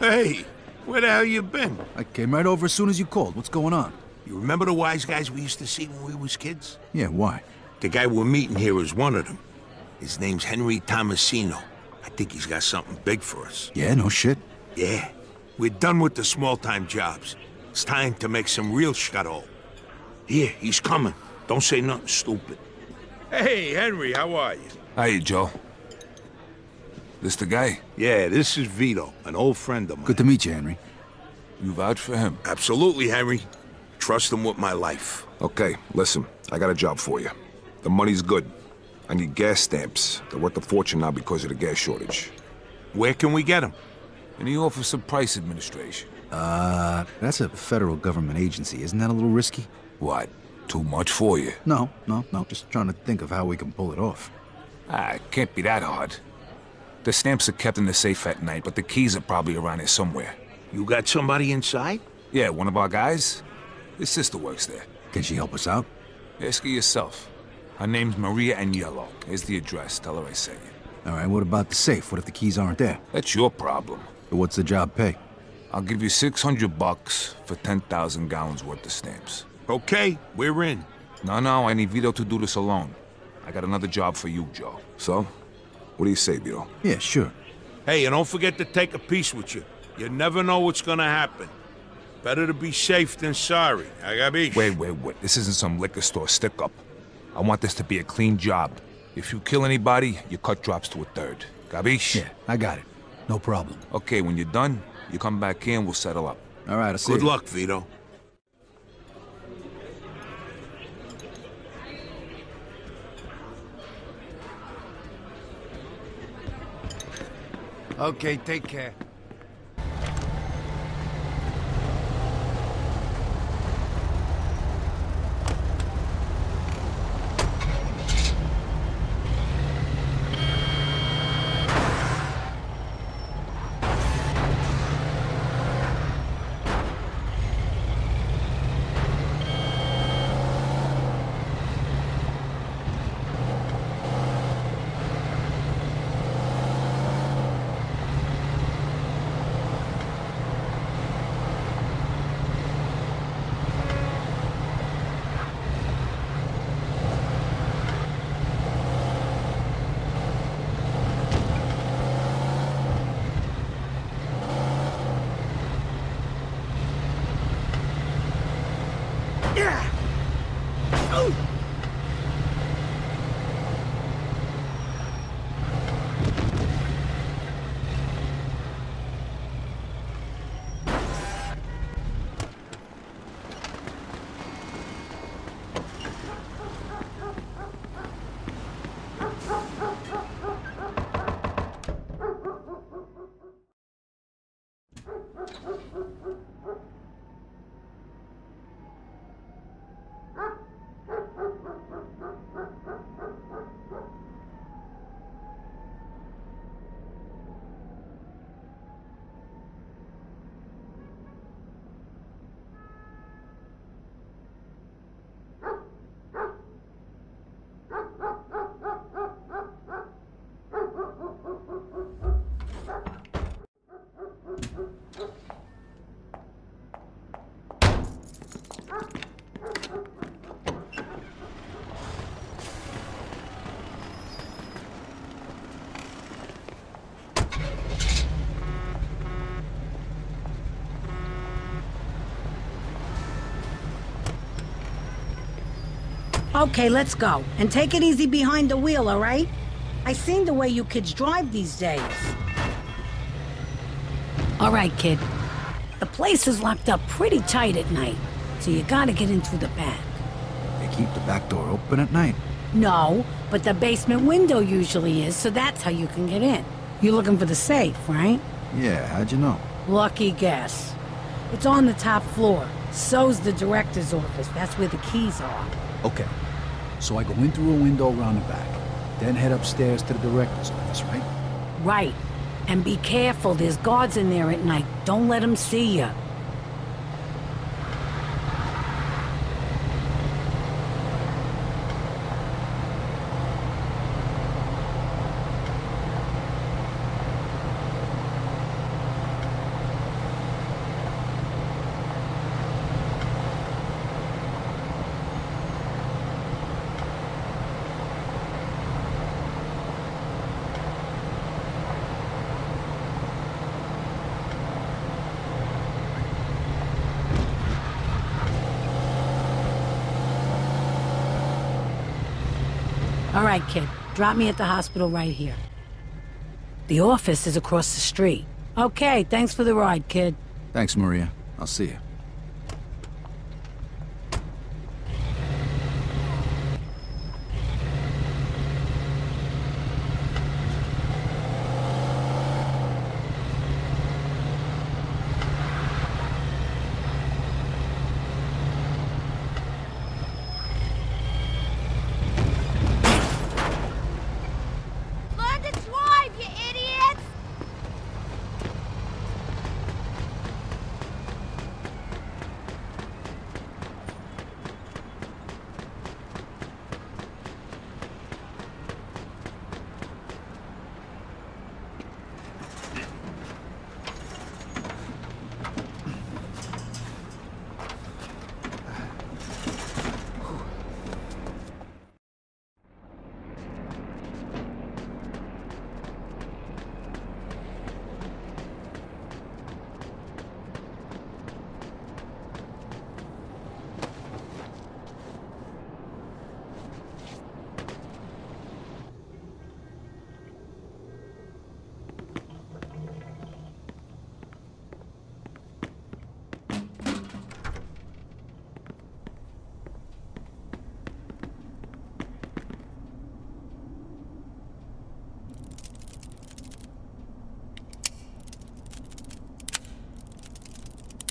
Hey, where the hell you been? I came right over as soon as you called. What's going on? You remember the wise guys we used to see when we was kids? Yeah, why? The guy we're meeting here is one of them. His name's Henry Tomasino. I think he's got something big for us. Yeah, no shit. Yeah. We're done with the small-time jobs. It's time to make some real scuttle. Here, he's coming. Don't say nothing stupid. Hey, Henry, how are you? Hey, Joe. This the guy? Yeah, this is Vito, an old friend of mine. Good to meet you, Henry. You vouch for him? Absolutely, Henry. Trust him with my life. Okay, listen. I got a job for you. The money's good. I need gas stamps. They're worth a fortune now because of the gas shortage. Where can we get them? In the Office of Price Administration. Uh, that's a federal government agency. Isn't that a little risky? What? Too much for you? No, no, no. Just trying to think of how we can pull it off. Ah, it can't be that hard. The stamps are kept in the safe at night, but the keys are probably around here somewhere. You got somebody inside? Yeah, one of our guys. His sister works there. Can she help us out? Ask her yourself. Her name's Maria Agnello. Here's the address. Tell her I sent you. All right, what about the safe? What if the keys aren't there? That's your problem. So what's the job pay? I'll give you 600 bucks for 10,000 gallons worth of stamps. Okay, we're in. No, no, I need Vito to do this alone. I got another job for you, Joe. So? What do you say, Vito? Yeah, sure. Hey, and don't forget to take a piece with you. You never know what's gonna happen. Better to be safe than sorry. Agabish. Wait, wait, wait. This isn't some liquor store stick-up. I want this to be a clean job. If you kill anybody, your cut drops to a third. Gabish? Yeah, I got it. No problem. Okay, when you're done, you come back here and we'll settle up. All right, I'll see Good you. luck, Vito. Okay, take care. Yeah! Okay, let's go. And take it easy behind the wheel, all right? I seen the way you kids drive these days. All right, kid. The place is locked up pretty tight at night, so you gotta get in through the back. They keep the back door open at night. No, but the basement window usually is, so that's how you can get in. You're looking for the safe, right? Yeah, how'd you know? Lucky guess. It's on the top floor. So's the director's office. That's where the keys are. Okay. So I go in through a window around the back, then head upstairs to the director's office, right? Right. And be careful, there's guards in there at night. Don't let them see you. Right, kid. Drop me at the hospital right here. The office is across the street. Okay, thanks for the ride, kid. Thanks, Maria. I'll see you. Learn to drive, you idiots!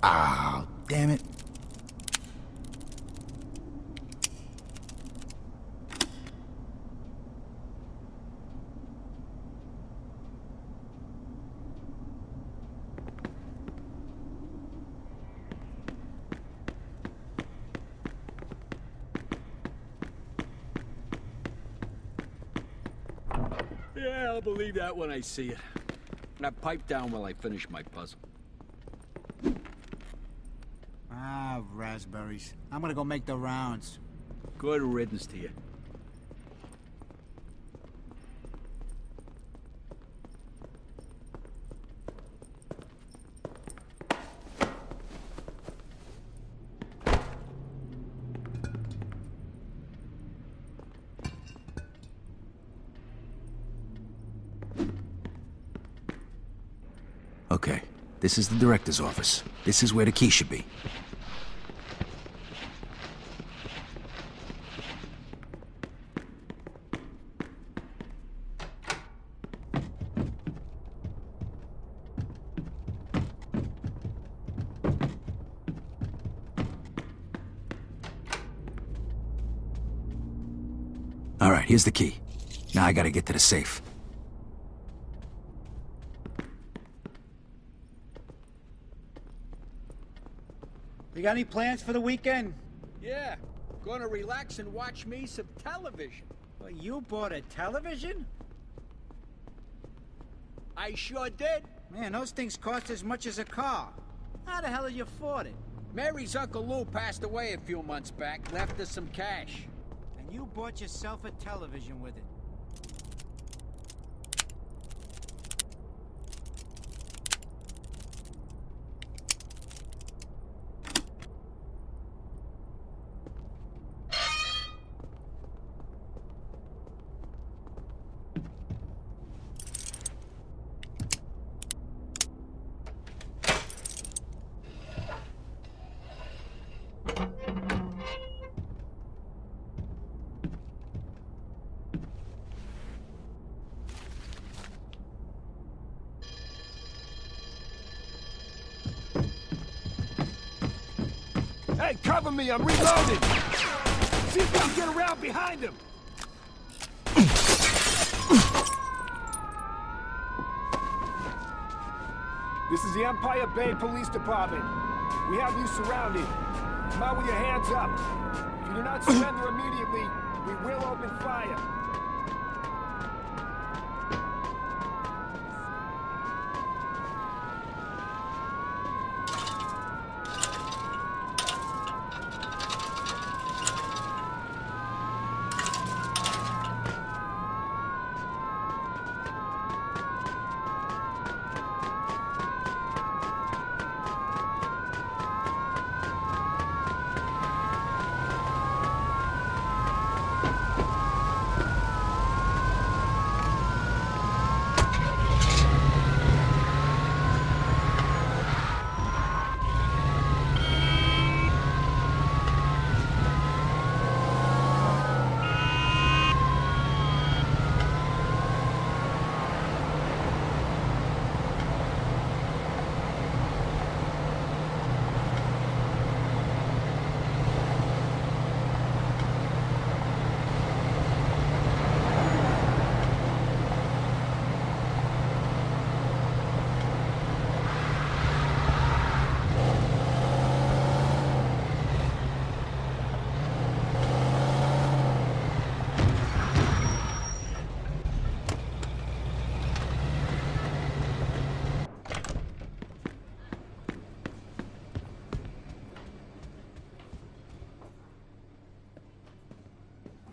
Ah, damn it. Yeah, I'll believe that when I see it. Now pipe down while I finish my puzzle. Ah, raspberries. I'm gonna go make the rounds. Good riddance to you. Okay, this is the director's office. This is where the key should be. Here's the key. Now I gotta get to the safe. You got any plans for the weekend? Yeah, gonna relax and watch me some television. Well, you bought a television? I sure did. Man, those things cost as much as a car. How the hell did you afford it? Mary's Uncle Lou passed away a few months back, left us some cash. You bought yourself a television with it. Hey, cover me, I'm reloading! See if we can get around behind him! This is the Empire Bay Police Department. We have you surrounded. Come out with your hands up. If you do not surrender immediately, we will open fire.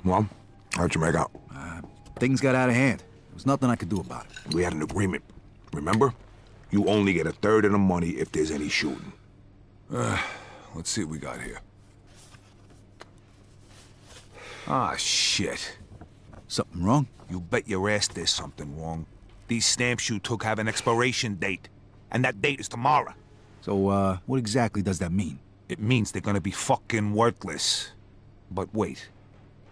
Well, how'd you make out? Things got out of hand. There was nothing I could do about it. We had an agreement. Remember? You only get a third of the money if there's any shooting. let's see what we got here. Ah, shit. Something wrong? You bet your ass there's something wrong. These stamps you took have an expiration date. And that date is tomorrow. So, uh, what exactly does that mean? It means they're gonna be fucking worthless. But wait.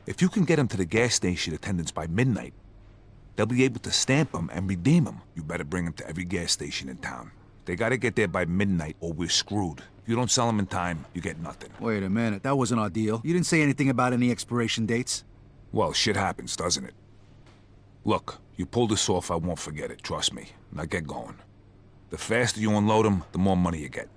If you can get them to the gas station attendants by midnight, they'll be able to stamp them and redeem them. You better bring them to every gas station in town. They gotta get there by midnight or we're screwed. If you don't sell them in time, you get nothing. Wait a minute, that wasn't our deal. You didn't say anything about any expiration dates? Well, shit happens, doesn't it? Look, you pull this off, I won't forget it, trust me. Now get going. The faster you unload them, the more money you get.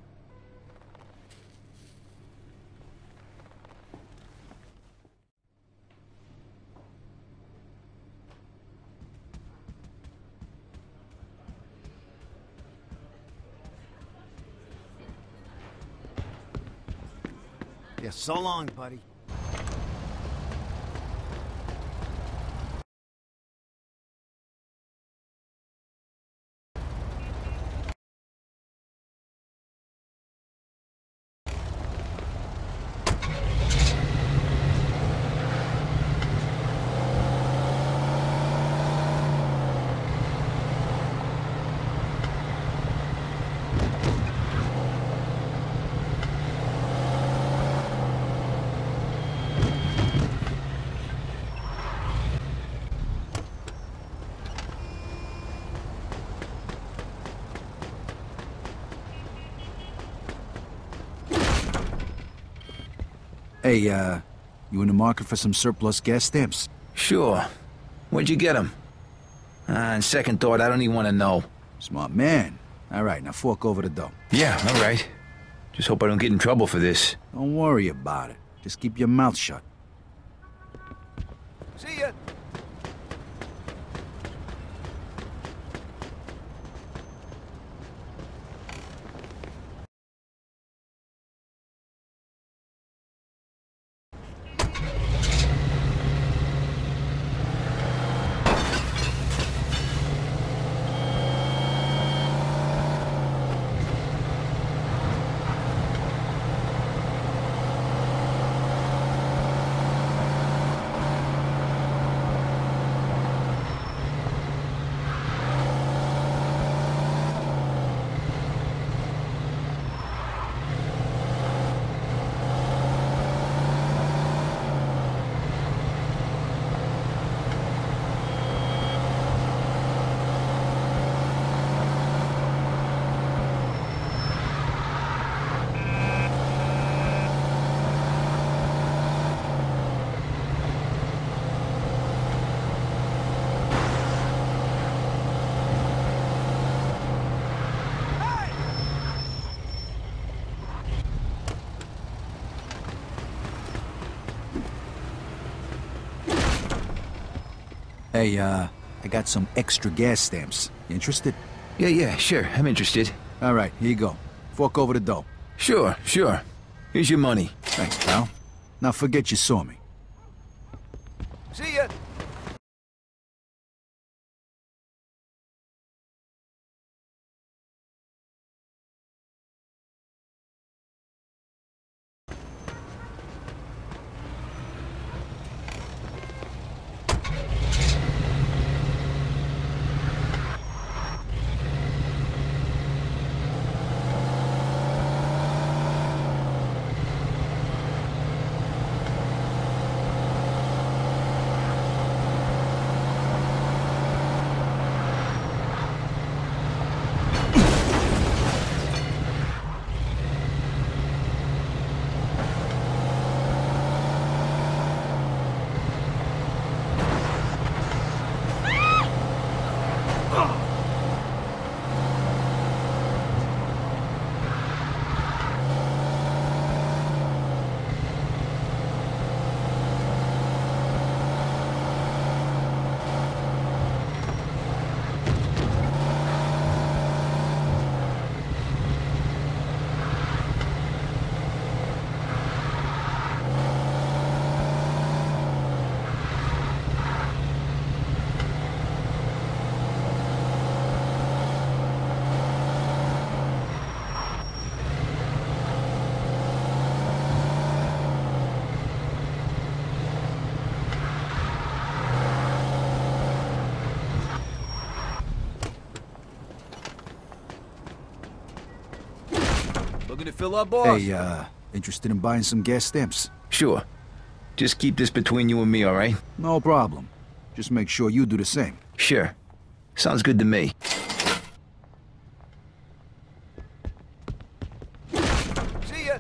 Yeah, so long, buddy. Hey, uh, you in the market for some surplus gas stamps? Sure. Where'd you get them? Ah, on second thought, I don't even want to know. Smart man. All right, now fork over the dough. Yeah, all right. Just hope I don't get in trouble for this. Don't worry about it. Just keep your mouth shut. See ya. Hey, uh, I got some extra gas stamps. You interested? Yeah, yeah, sure. I'm interested. All right, here you go. Fork over the dough. Sure, sure. Here's your money. Thanks, pal. Now forget you saw me. See ya. Fill up, boss? Hey, uh, interested in buying some gas stamps? Sure. Just keep this between you and me, all right? No problem. Just make sure you do the same. Sure. Sounds good to me. See ya.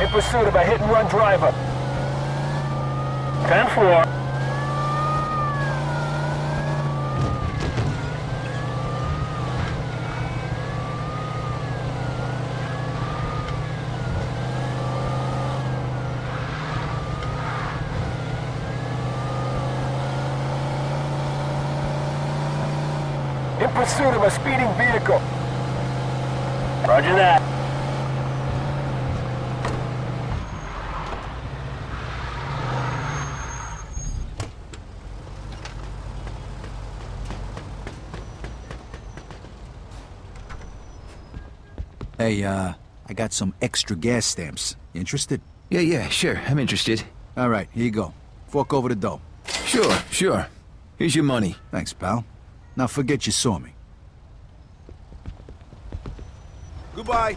In pursuit of a hit-and-run driver. 10-4. In pursuit of a speeding vehicle. Roger that. Hey, uh, I got some extra gas stamps. You interested? Yeah, yeah, sure. I'm interested. All right, here you go. Fork over the dough. Sure, sure. Here's your money. Thanks, pal. Now forget you saw me. Goodbye.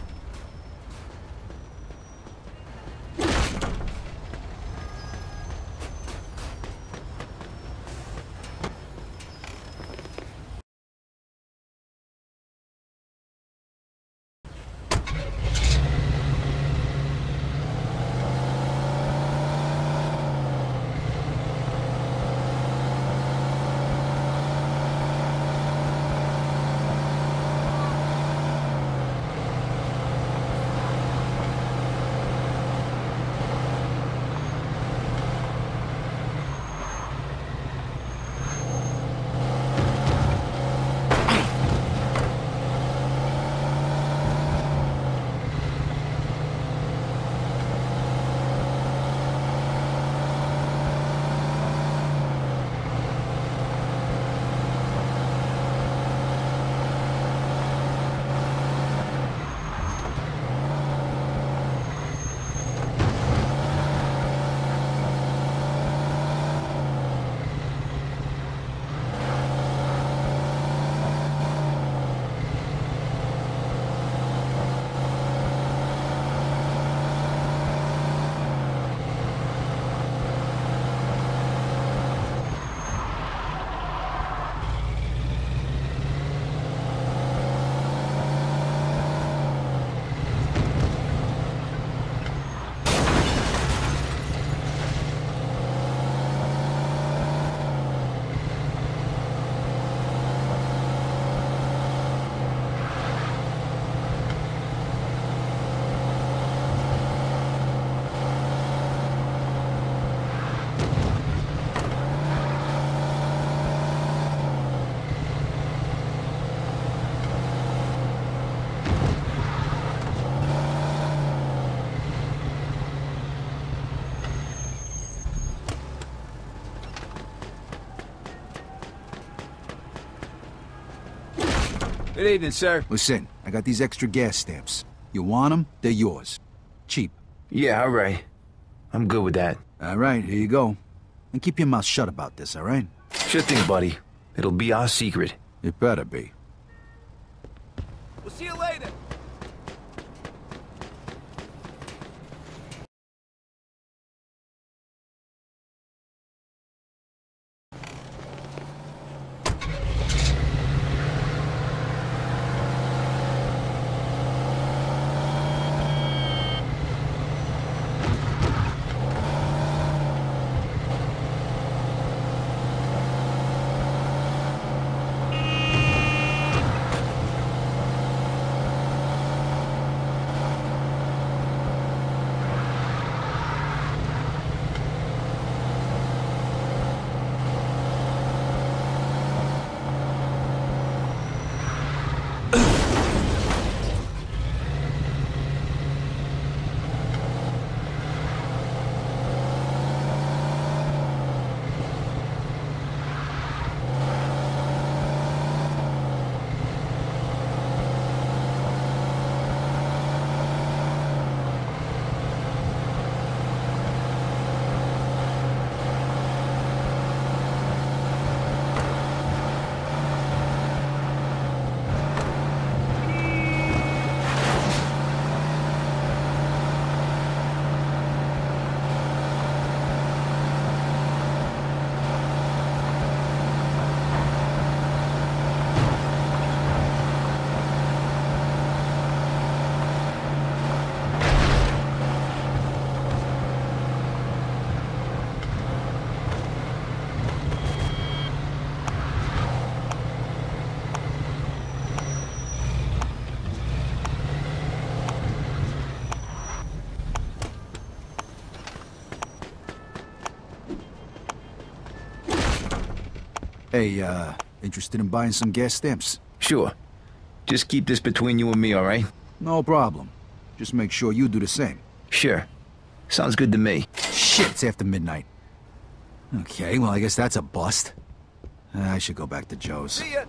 Good evening, sir. Listen, I got these extra gas stamps. You want them? They're yours. Cheap. Yeah, all right. I'm good with that. All right, here you go. And keep your mouth shut about this, all right? Sure thing, buddy. It'll be our secret. It better be. We'll see you later. Hey, uh, interested in buying some gas stamps? Sure. Just keep this between you and me, all right? No problem. Just make sure you do the same. Sure. Sounds good to me. Shit, it's after midnight. Okay, well, I guess that's a bust. I should go back to Joe's. See ya.